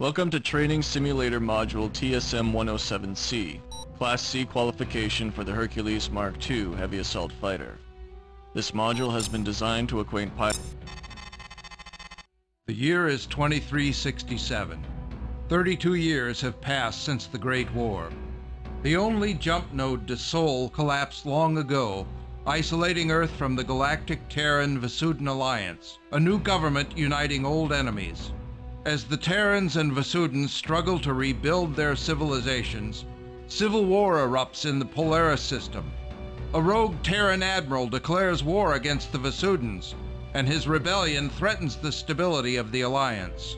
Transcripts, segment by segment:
Welcome to Training Simulator Module TSM-107C, Class C qualification for the Hercules Mark II Heavy Assault Fighter. This module has been designed to acquaint pilots... The year is 2367. 32 years have passed since the Great War. The only jump node to Sol collapsed long ago, isolating Earth from the galactic Terran Vasudan Alliance, a new government uniting old enemies. As the Terrans and Vasudans struggle to rebuild their civilizations, civil war erupts in the Polaris system. A rogue Terran admiral declares war against the Vasudans, and his rebellion threatens the stability of the Alliance.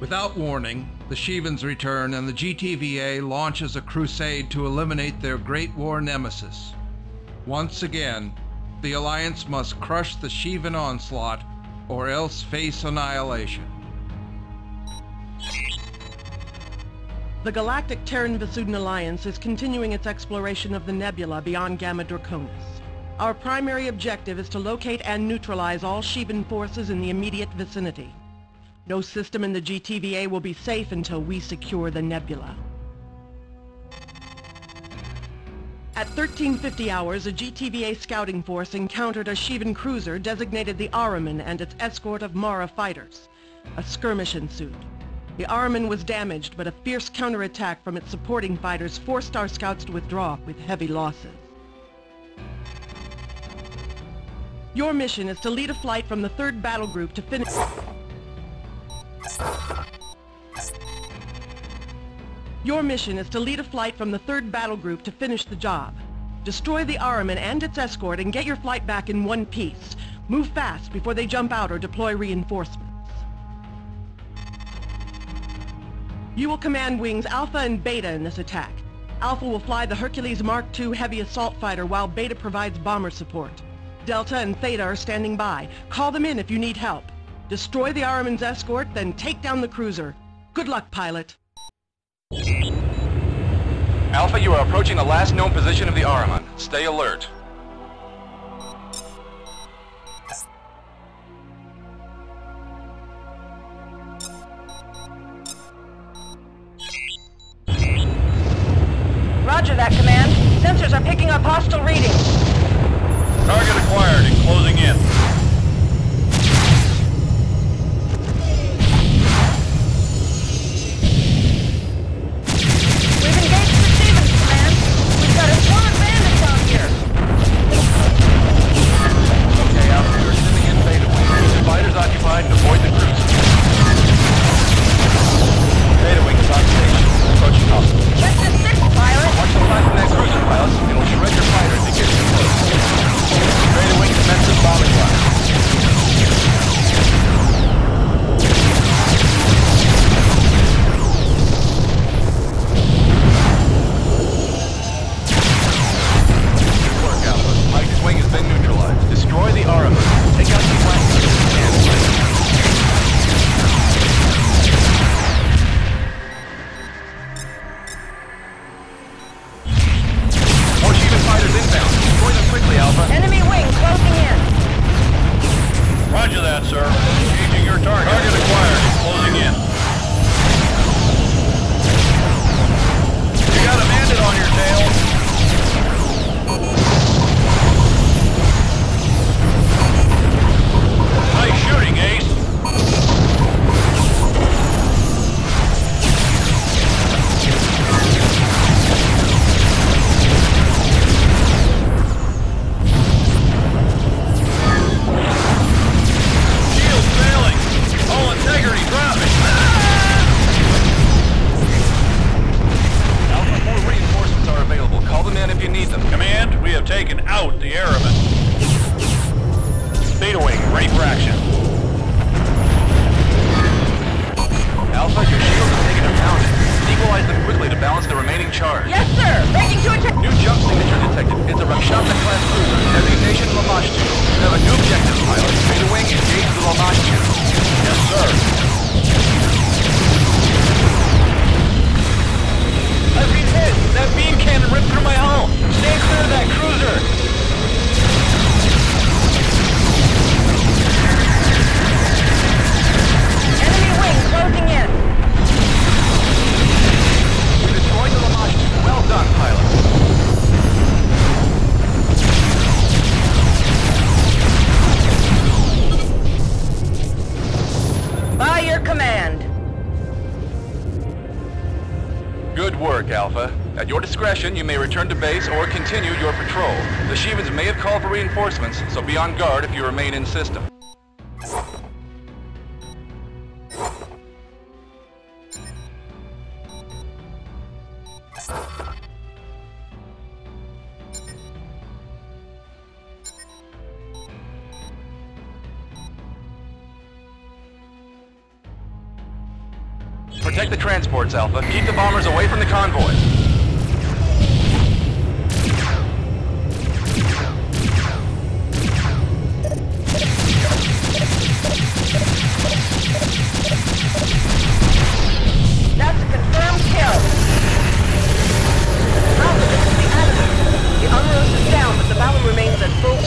Without warning, the Shivans return and the GTVA launches a crusade to eliminate their Great War nemesis. Once again, the Alliance must crush the Shivan onslaught or else face annihilation. The Galactic Terran Vasudan Alliance is continuing its exploration of the nebula beyond Gamma Draconis. Our primary objective is to locate and neutralize all Shivan forces in the immediate vicinity. No system in the GTVA will be safe until we secure the nebula. At 1350 hours, a GTVA scouting force encountered a Shivan cruiser designated the Ahriman and its escort of Mara fighters. A skirmish ensued. The Ahriman was damaged, but a fierce counterattack from its supporting fighters forced our scouts to withdraw with heavy losses. Your mission is to lead a flight from the 3rd Battle Group to finish... Your mission is to lead a flight from the 3rd Battle Group to finish the job. Destroy the Ahriman and its escort and get your flight back in one piece. Move fast before they jump out or deploy reinforcements. You will command wings Alpha and Beta in this attack. Alpha will fly the Hercules Mark II heavy assault fighter while Beta provides bomber support. Delta and Theta are standing by. Call them in if you need help. Destroy the Ahriman's escort, then take down the cruiser. Good luck, pilot. Alpha, you are approaching the last known position of the Ahriman. Stay alert. Roger that, Command. Sensors are picking up hostile readings. Target acquired and closing in. fraction. May return to base or continue your patrol. The Shivans may have called for reinforcements, so be on guard if you remain in system.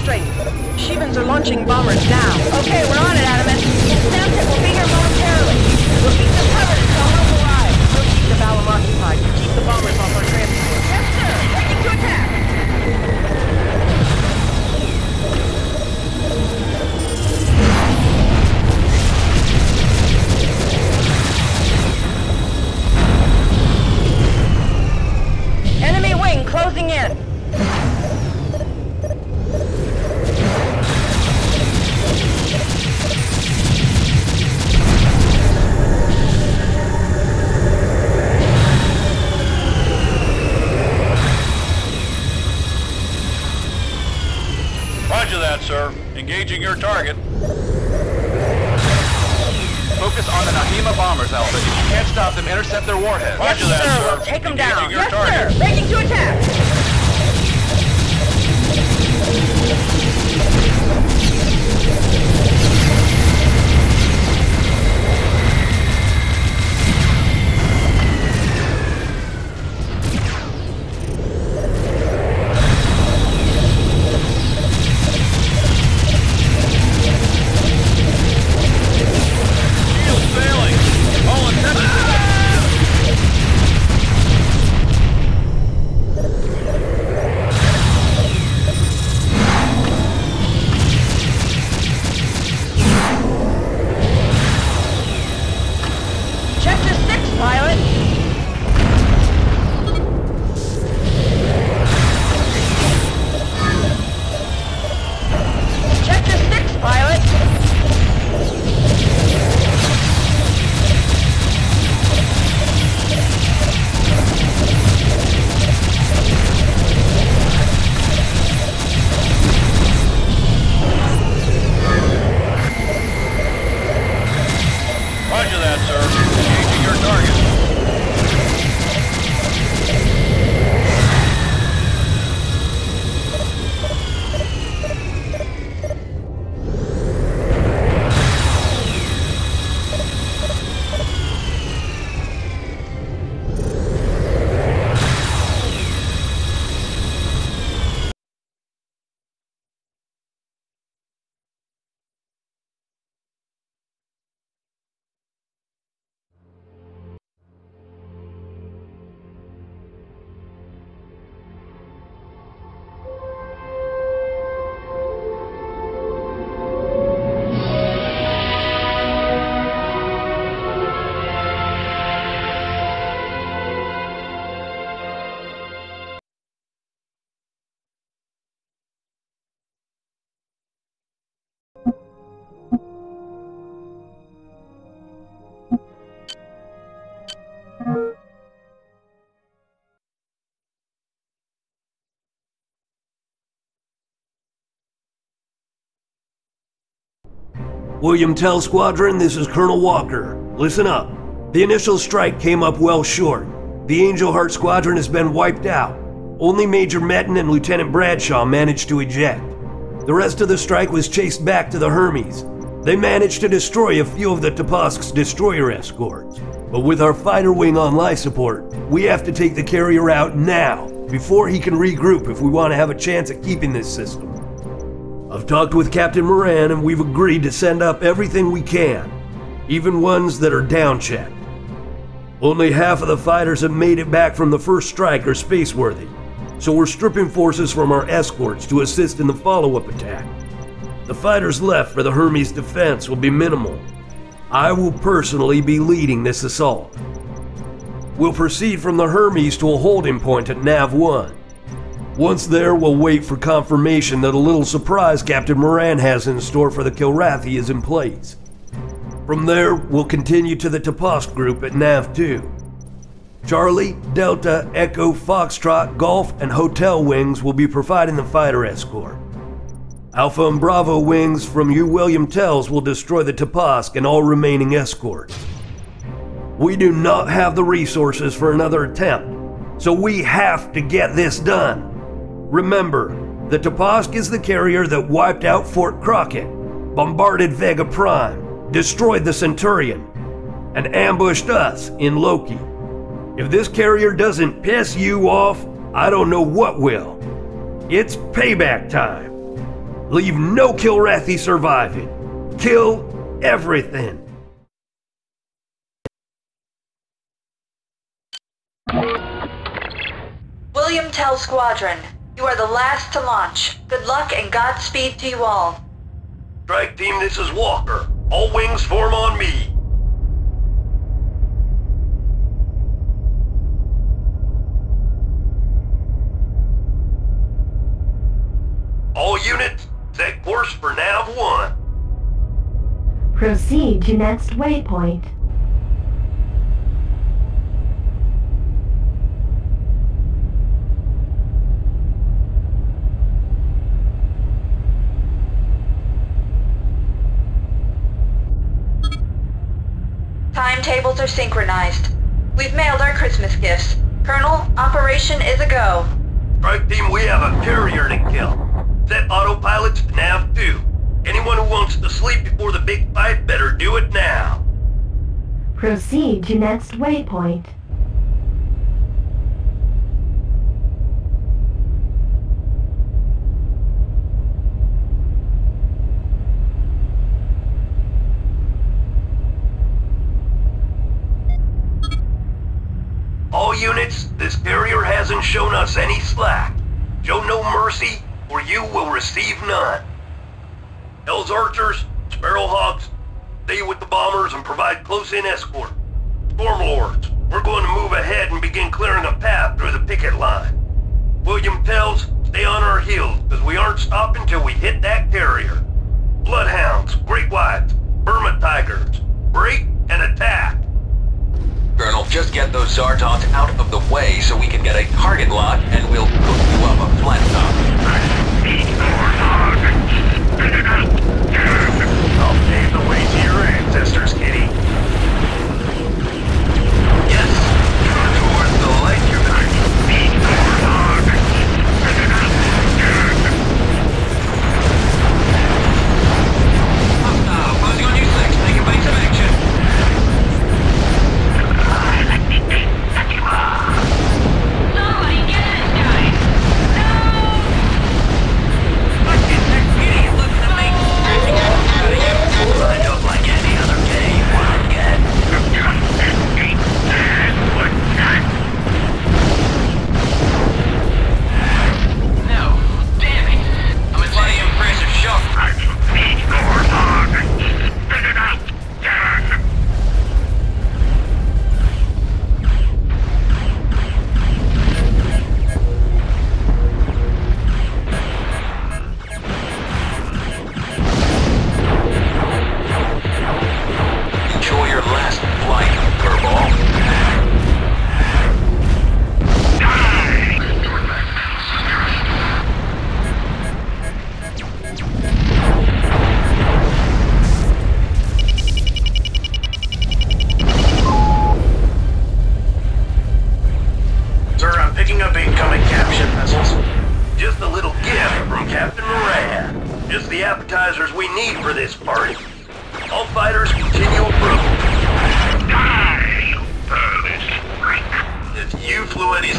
Strength. Shivans are launching bombers now. Okay, we're on William Tell Squadron, this is Colonel Walker. Listen up. The initial strike came up well short. The Angel Heart Squadron has been wiped out. Only Major Metten and Lieutenant Bradshaw managed to eject. The rest of the strike was chased back to the Hermes. They managed to destroy a few of the Toposk's destroyer escorts. But with our fighter wing on life support, we have to take the carrier out now, before he can regroup if we want to have a chance at keeping this system. I've talked with Captain Moran and we've agreed to send up everything we can, even ones that are down checked. Only half of the fighters have made it back from the first strike are spaceworthy, so we're stripping forces from our escorts to assist in the follow up attack. The fighters left for the Hermes defense will be minimal. I will personally be leading this assault. We'll proceed from the Hermes to a holding point at Nav 1. Once there, we'll wait for confirmation that a little surprise Captain Moran has in store for the Kilrathi is in place. From there, we'll continue to the Topaz group at Nav 2. Charlie, Delta, Echo, Foxtrot, Golf, and Hotel wings will be providing the fighter escort. Alpha and Bravo wings from you William Tells will destroy the Topask and all remaining escorts. We do not have the resources for another attempt, so we have to get this done. Remember, the Topask is the carrier that wiped out Fort Crockett, bombarded Vega Prime, destroyed the Centurion, and ambushed us in Loki. If this carrier doesn't piss you off, I don't know what will. It's payback time. Leave no Kilrathi surviving. Kill everything. William Tell Squadron, you are the last to launch. Good luck and Godspeed to you all. Strike team, this is Walker. All wings form on me. All units, set course for Nav 1. Proceed to next waypoint. Timetables are synchronized. We've mailed our Christmas gifts. Colonel, operation is a go. Strike team, we have a carrier to kill. Set autopilots to Nav 2. Anyone who wants to sleep before the big fight better do it now. Proceed to next waypoint. All units, this carrier hasn't shown us any slack. Show no mercy, or you will receive none. Hell's Archers, Sparrowhawks, stay with the bombers and provide close-in escort. Stormlords, we're going to move ahead and begin clearing a path through the picket line. William Tells, stay on our heels, because we aren't stopping till we hit that carrier. Bloodhounds, Great Whites, Burma Tigers, break and attack. Colonel, just get those Zardogs out of the way so we can get a target lock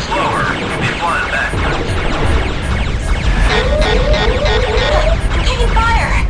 slower, be. I'm taking fire!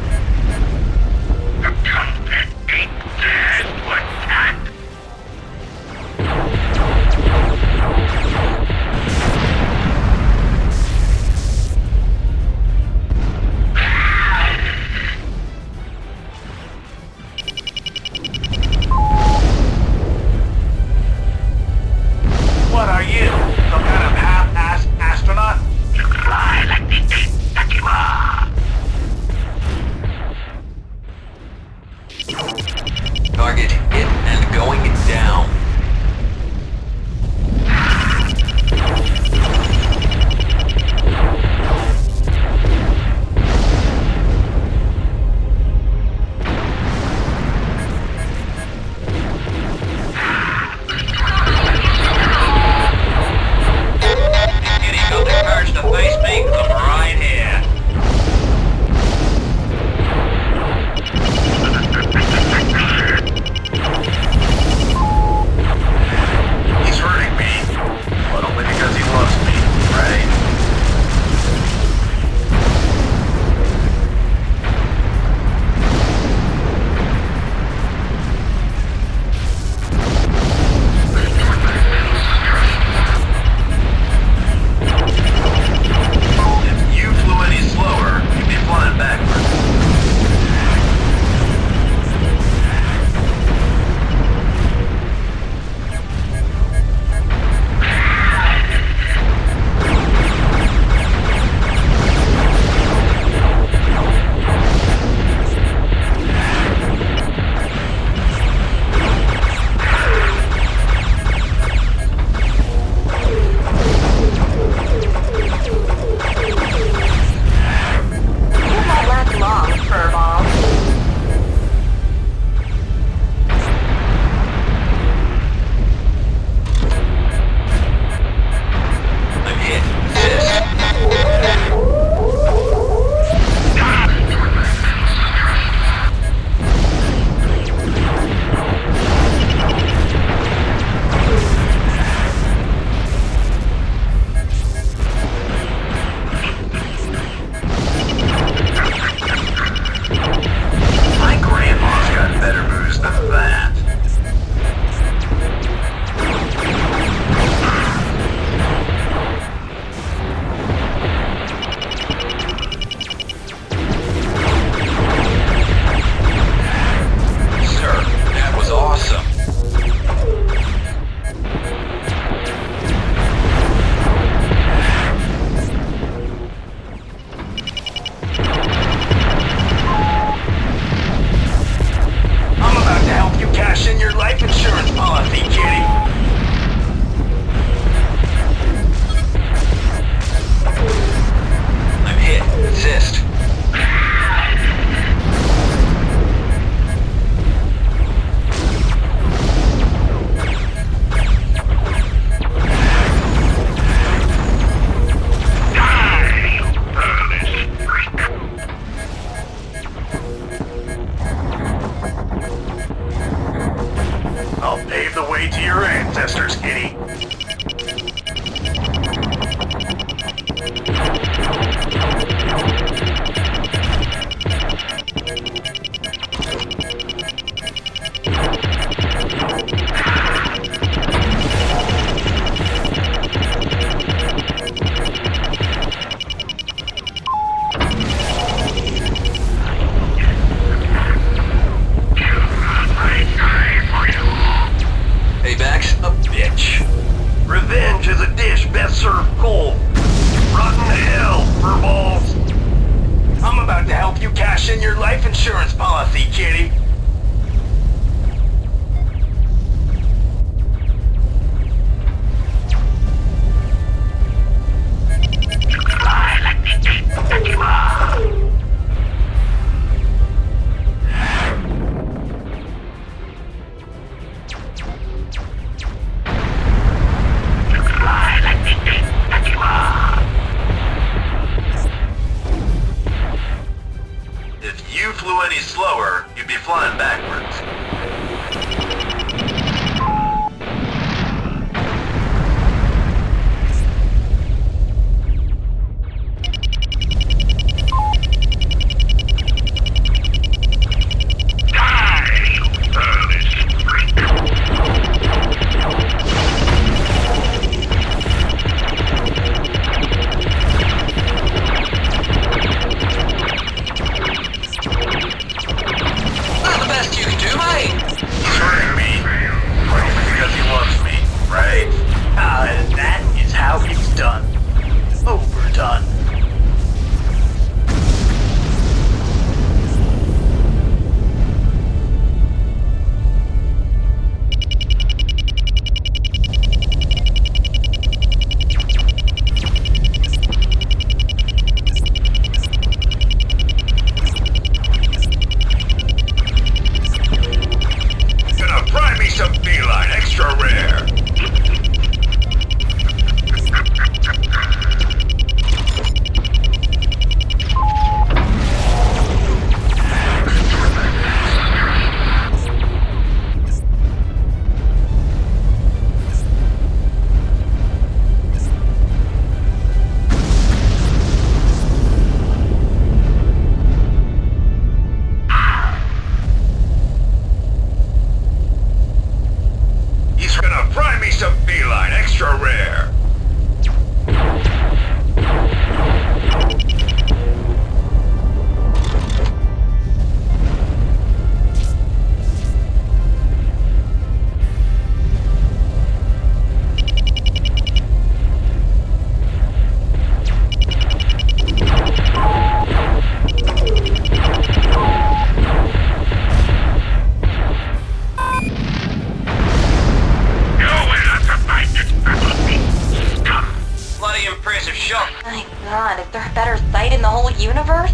My god, is there a better sight in the whole universe?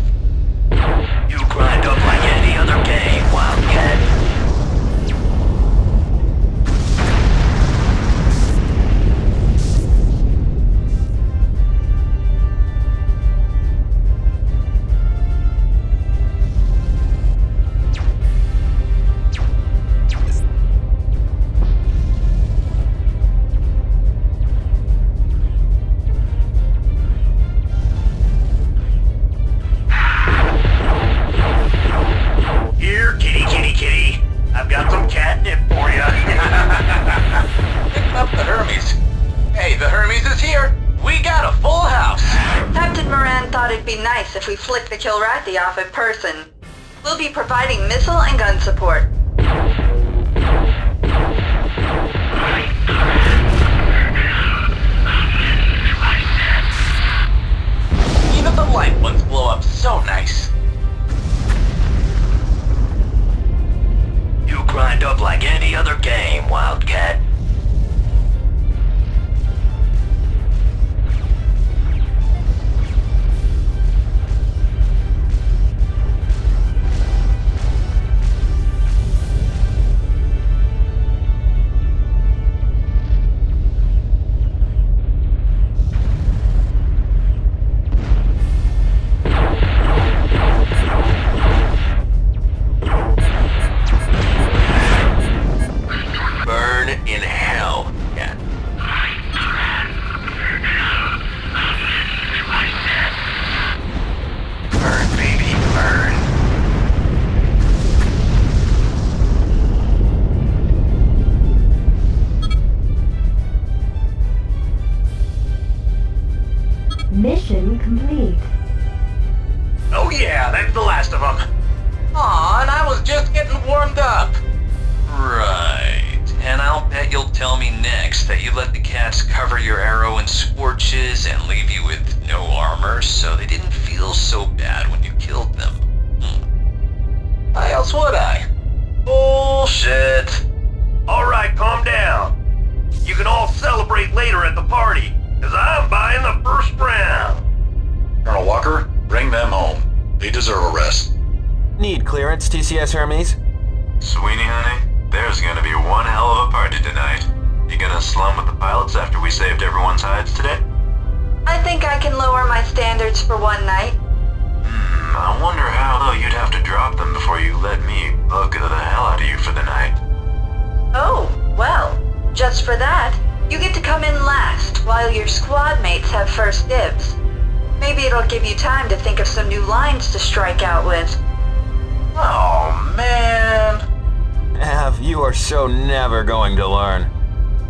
You grind up like any other game, Wildcat. Off a person. We'll be providing missile and gun support. give you time to think of some new lines to strike out with. Oh, man. Av, you are so never going to learn.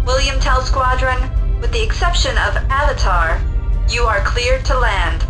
William Tell Squadron, with the exception of Avatar, you are cleared to land.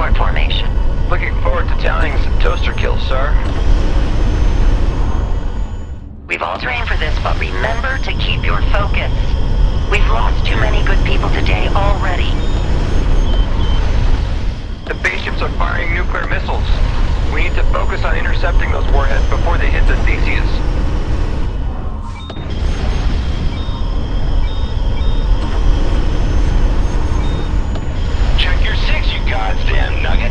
escort formation. Looking forward to tallying some toaster kills, sir. We've all trained for this, but remember to keep your focus. We've lost too many good people today already. The spaceships are firing nuclear missiles. We need to focus on intercepting those warheads before they hit the Theseus. goddamn nugget.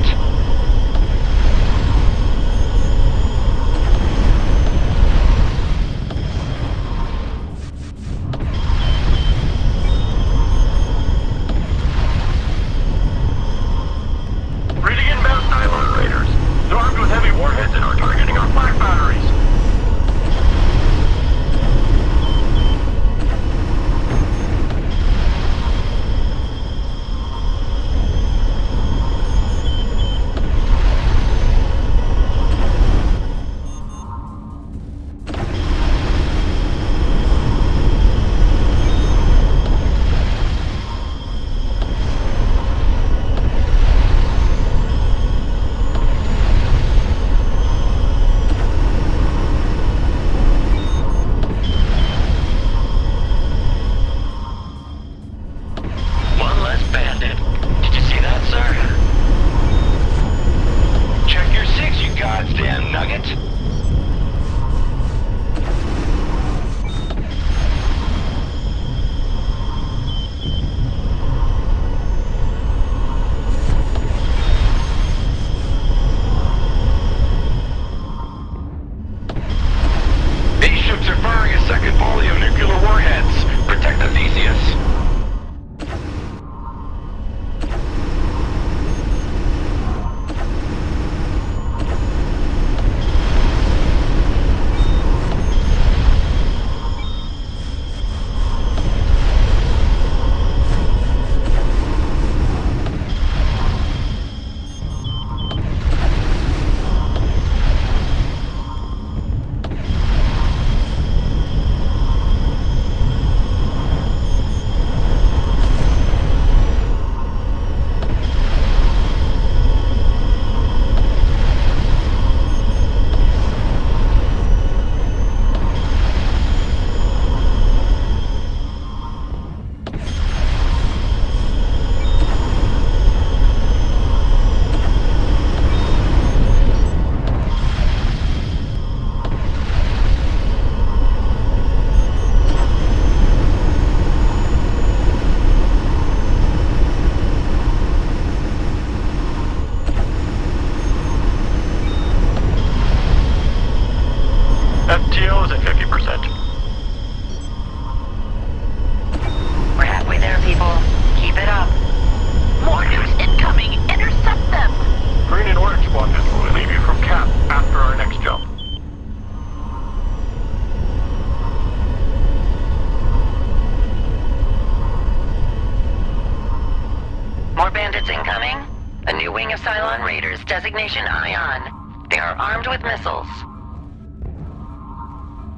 designation Ion. They are armed with missiles.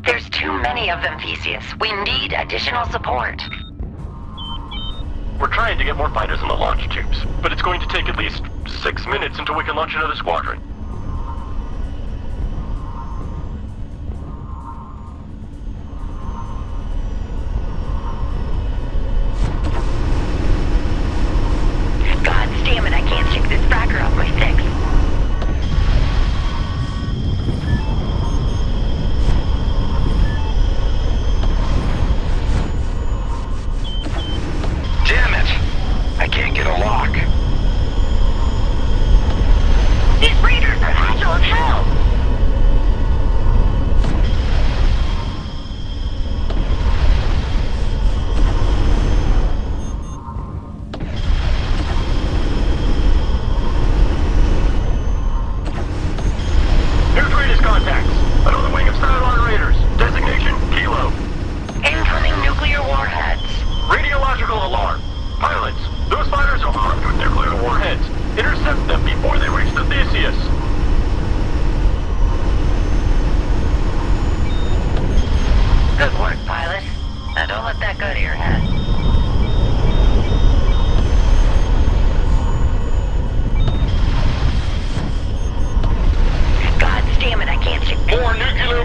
There's too many of them, Theseus. We need additional support. We're trying to get more fighters in the launch tubes, but it's going to take at least six minutes until we can launch another squadron.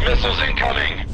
missiles incoming!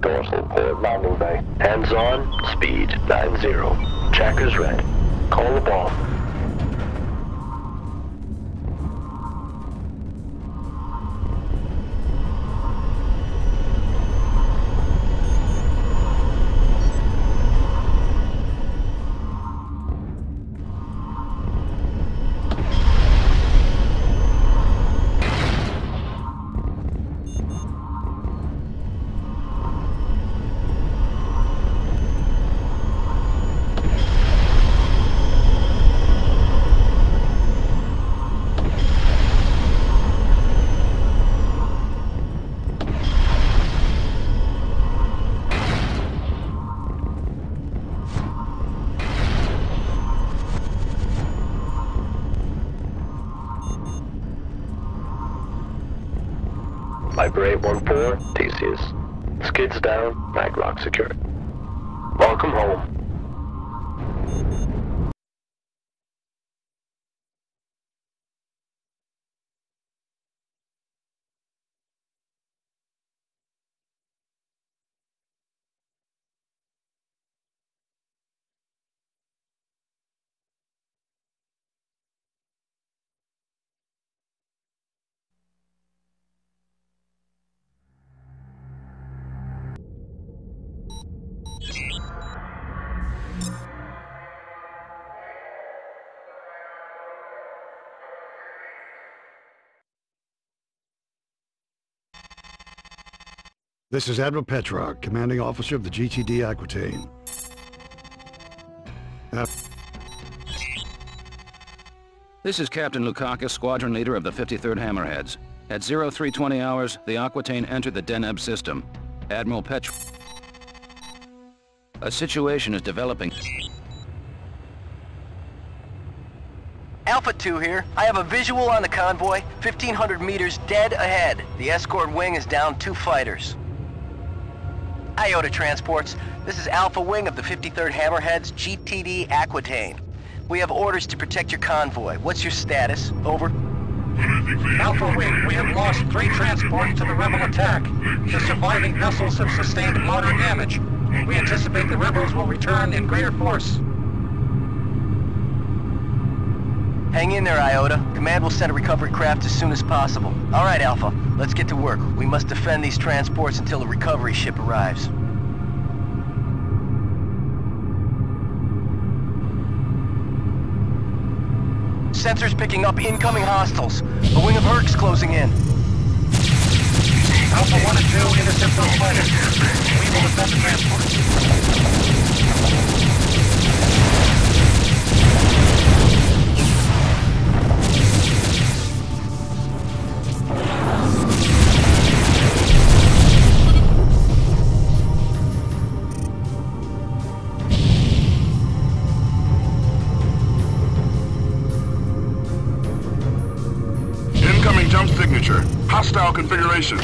dorsal port landing bay. Hands on, speed 9-0. Checkers red. Call the ball. This is Admiral Petrarch, commanding officer of the GTD Aquitaine. Uh, This is Captain Lukakis, squadron leader of the 53rd Hammerheads. At 0320 hours, the Aquitaine entered the Deneb system. Admiral Petr... A situation is developing. Alpha 2 here. I have a visual on the convoy, 1,500 meters dead ahead. The escort wing is down two fighters. IOTA Transports, this is Alpha Wing of the 53rd Hammerheads, GTD Aquitaine. We have orders to protect your convoy. What's your status? Over. Alpha Wing, we have lost three transports to the rebel attack. The surviving vessels have sustained moderate damage. We anticipate the rebels will return in greater force. Hang in there, Iota. Command will send a recovery craft as soon as possible. All right, Alpha. Let's get to work. We must defend these transports until a recovery ship arrives. Sensors picking up incoming hostiles. A wing of Hercs closing in. Alpha 1 and 2 intercept those fighters. We will defend the transports. Hostile configuration.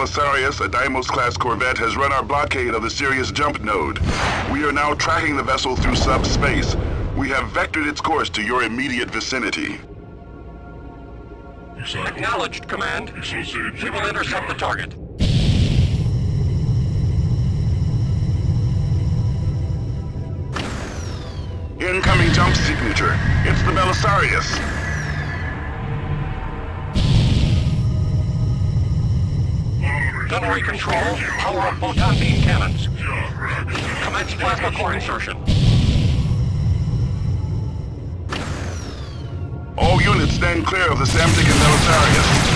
Belisarius, a Deimos-class corvette, has run our blockade of the Sirius jump node. We are now tracking the vessel through subspace. We have vectored its course to your immediate vicinity. Acknowledged, Command. We will intercept the target. Incoming jump signature. It's the Belisarius. Gunnery control, power up photon beam cannons. Commence plasma core insertion. All units stand clear of the Psamtik and Belisarius.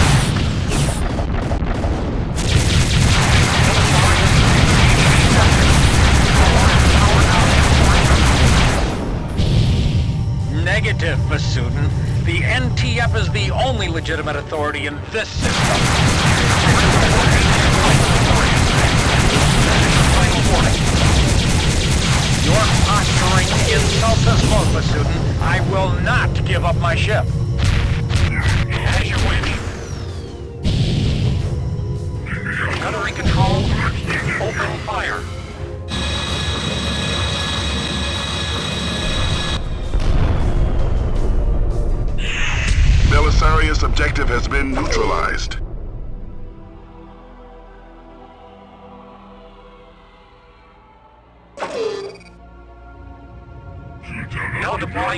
Negative, Vasudan. The NTF is the only legitimate authority in this system. Insults us Vasudan. I will not give up my ship. As you wish. Gunnery control, open fire. Belisarius objective has been neutralized.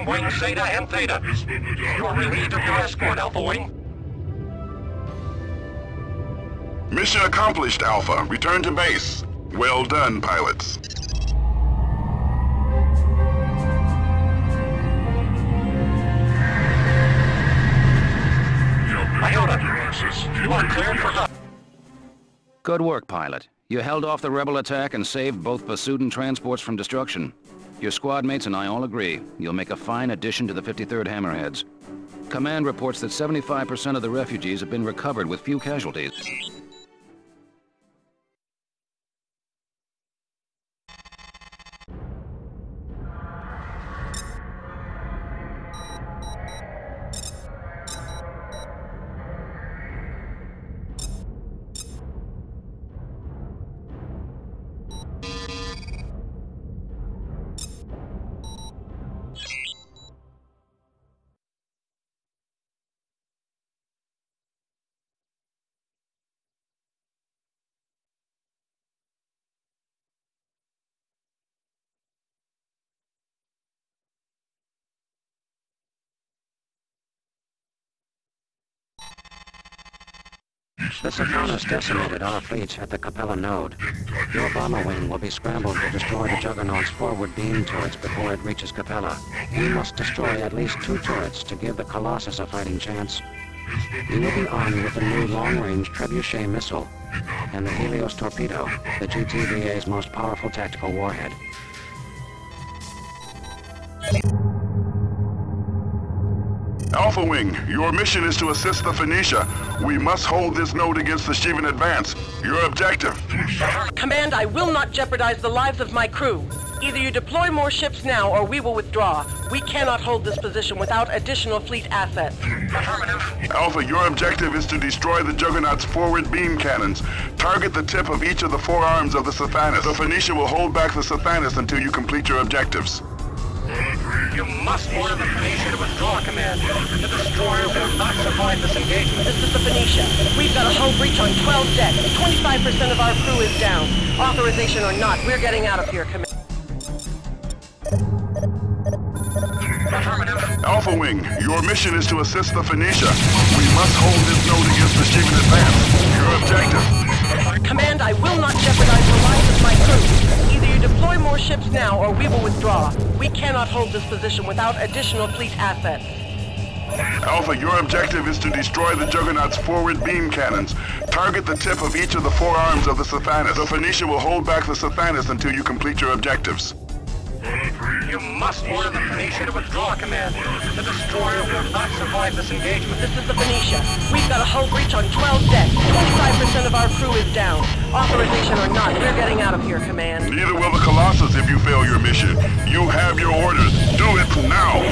Wing Zeta and Theta. You're relieved of your escort, Alpha Wing. Mission accomplished, Alpha. Return to base. Well done, pilots. Iota, you are cleared for Good work, pilot. You held off the rebel attack and saved both Vasudan transports from destruction. Your squad mates and I all agree you'll make a fine addition to the 53rd Hammerheads. Command reports that 75% of the refugees have been recovered with few casualties. The Sopranos decimated our fleets at the Capella node. Your bomber wing will be scrambled to destroy the Juggernaut's forward beam turrets before it reaches Capella. You must destroy at least two turrets to give the Colossus a fighting chance. You will be armed with the new long-range Trebuchet missile and the Helios torpedo, the GTVA's most powerful tactical warhead. Alpha Wing, your mission is to assist the Phoenicia. We must hold this node against the Shivan advance. Your objective. Command, I will not jeopardize the lives of my crew. Either you deploy more ships now or we will withdraw. We cannot hold this position without additional fleet assets. Alpha, your objective is to destroy the Juggernaut's forward beam cannons. Target the tip of each of the four arms of the Sathanas. The Phoenicia will hold back the Sathanas until you complete your objectives. You must order the Phoenicia to withdraw, Command. The destroyer will not survive this engagement. This is the Phoenicia. We've got a hull breach on 12 decks. 25% of our crew is down. Authorization or not, we're getting out of here, Command. Alpha Wing, your mission is to assist the Phoenicia. We must hold this node against the Shivan advance. Your objective. Command, I will not jeopardize the lives of my crew. Deploy more ships now or we will withdraw. We cannot hold this position without additional fleet assets. Alpha, your objective is to destroy the Juggernaut's forward beam cannons. Target the tip of each of the four arms of the Sathanas. The Phoenicia will hold back the Sathanas until you complete your objectives. You must order the Phoenicia to withdraw, Command. The destroyer will not survive this engagement. This is the Phoenicia. We've got a hull breach on 12 decks. 25% of our crew is down. Authorization or not, we're getting out of here, Command. Neither will the Colossus if you fail your mission. You have your orders. Do it now.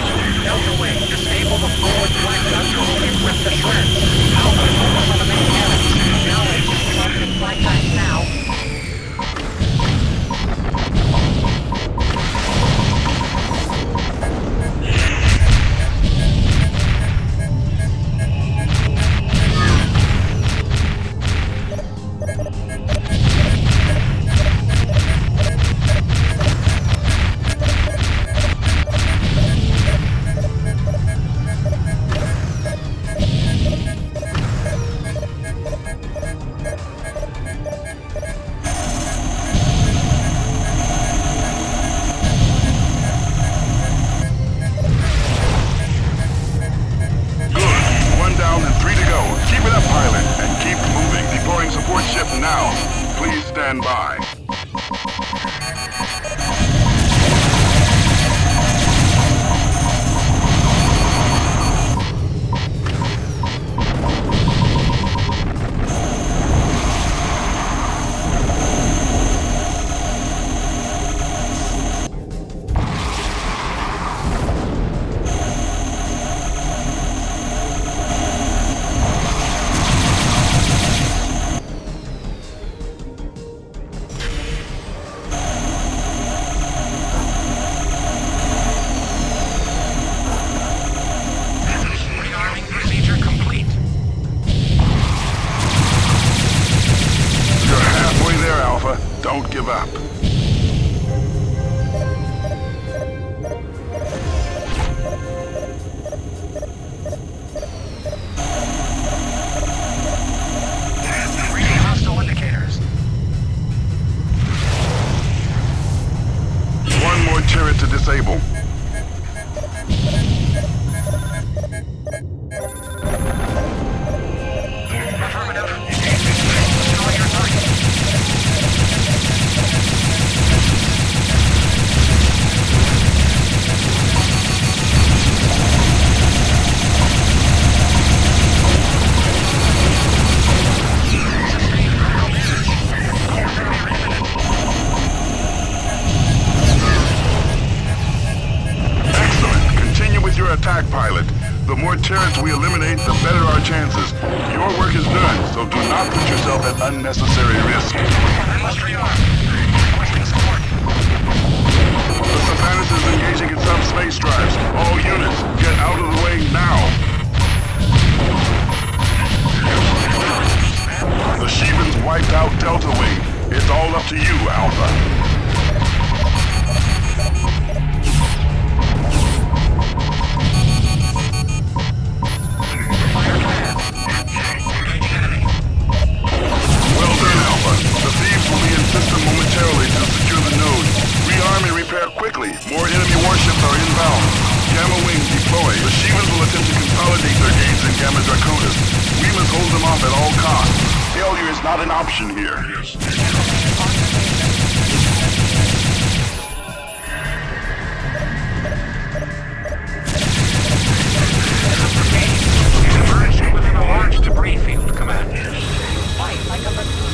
Delta Wing, disable the forward flank gun to rip the shreds. Alpha, The wiped out Delta Wing. It's all up to you, Alpha. Well done, Alpha. The Thebes will be in system momentarily to secure the node. Rearm and repair quickly. More enemy warships are inbound. Gamma Wing deployed. The Shivans will attempt to consolidate their gains in Gamma Draconis. We must hold them off at all costs. Failure is not an option here. Emerged within a large debris field, Command.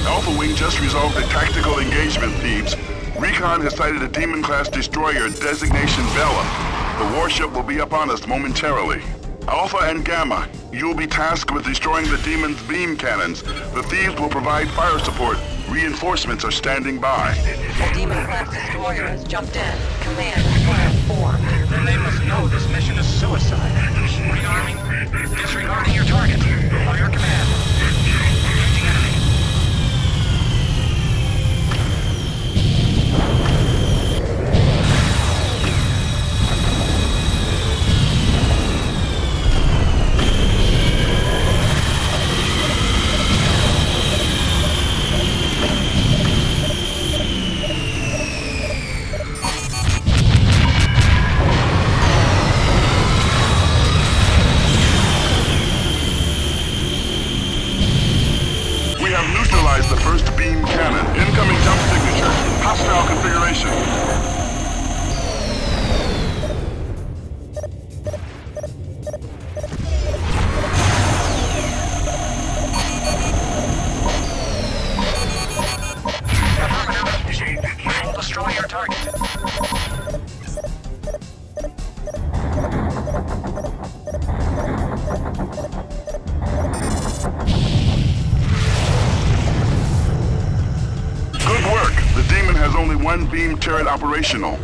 Alpha Wing just resolved a tactical engagement, Thebes. Recon has sighted a Demon-class destroyer designation Bella. The warship will be up on us momentarily. Alpha and Gamma, you will be tasked with destroying the Demon's beam cannons. The Thebes will provide fire support. Reinforcements are standing by. The Demon-class destroyer has jumped in. Command is plan formed. Then they must know this mission is suicide. Rearming. Disregarding your target. By your command. Have neutralized the first beam cannon. Incoming jump signature. Hostile configuration. Turret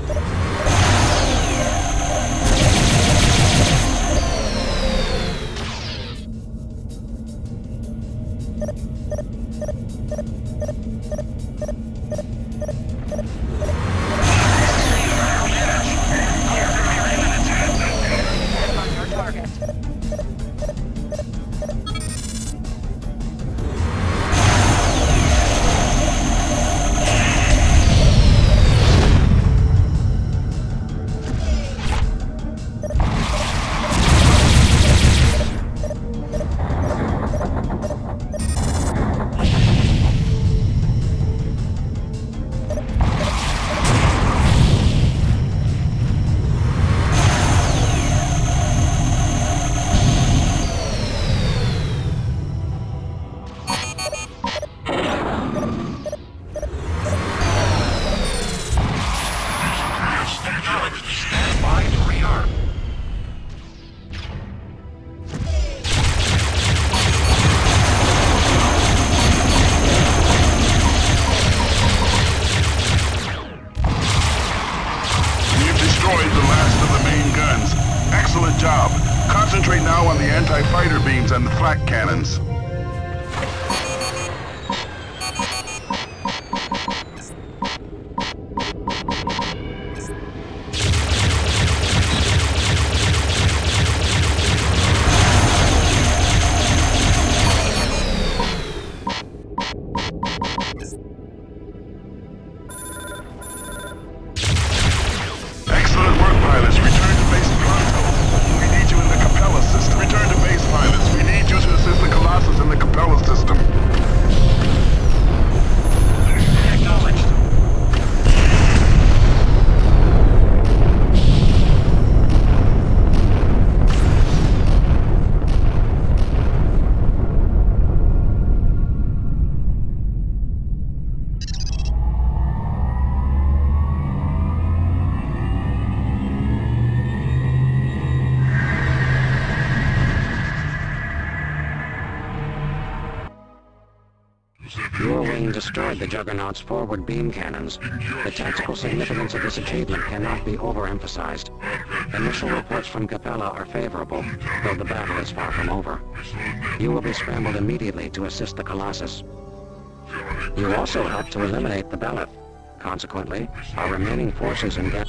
beams forward beam cannons. The tactical significance of this achievement cannot be overemphasized. Initial reports from Capella are favorable, though the battle is far from over. You will be scrambled immediately to assist the Colossus. You also helped to eliminate the Beleth. Consequently, our remaining forces in Ga-